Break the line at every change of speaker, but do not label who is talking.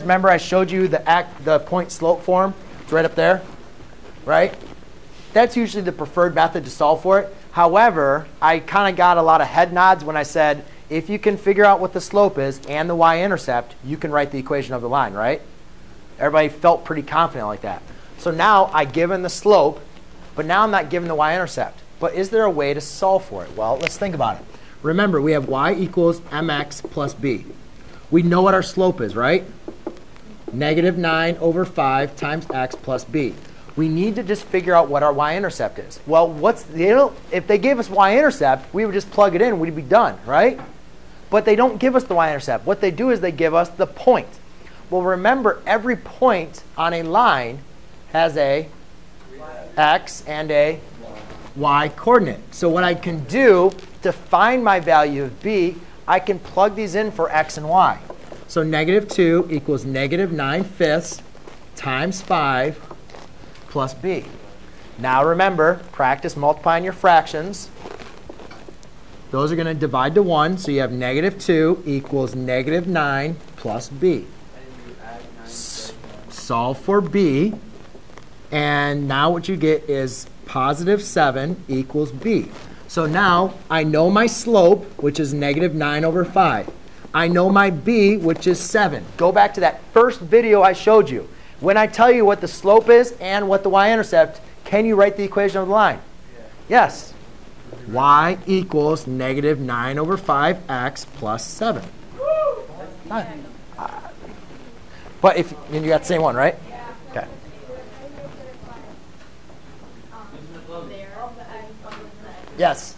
Remember I showed you the, act, the point slope form? It's right up there, right? That's usually the preferred method to solve for it. However, I kind of got a lot of head nods when I said, if you can figure out what the slope is and the y-intercept, you can write the equation of the line, right? Everybody felt pretty confident like that. So now I given the slope, but now I'm not given the y-intercept. But is there a way to solve for it? Well, let's think about it. Remember, we have y equals mx plus b. We know what our slope is, right? Negative 9 over 5 times x plus b. We need to just figure out what our y-intercept is. Well, what's the, if they gave us y-intercept, we would just plug it in, we'd be done, right? But they don't give us the y-intercept. What they do is they give us the point. Well, remember, every point on a line has a x and a y coordinate. So what I can do to find my value of b, I can plug these in for x and y. So negative 2 equals negative 9 fifths times 5 plus b. Now remember, practice multiplying your fractions. Those are going to divide to 1, so you have negative 2 equals negative 9 plus b. S solve for b, and now what you get is positive 7 equals b. So now I know my slope, which is negative 9 over 5. I know my b, which is 7. Go back to that first video I showed you. When I tell you what the slope is and what the y-intercept, can you write the equation of the line? Yeah. Yes. y equals negative 9 over 5x plus 7. But if you got the same one, right? Okay. Yes.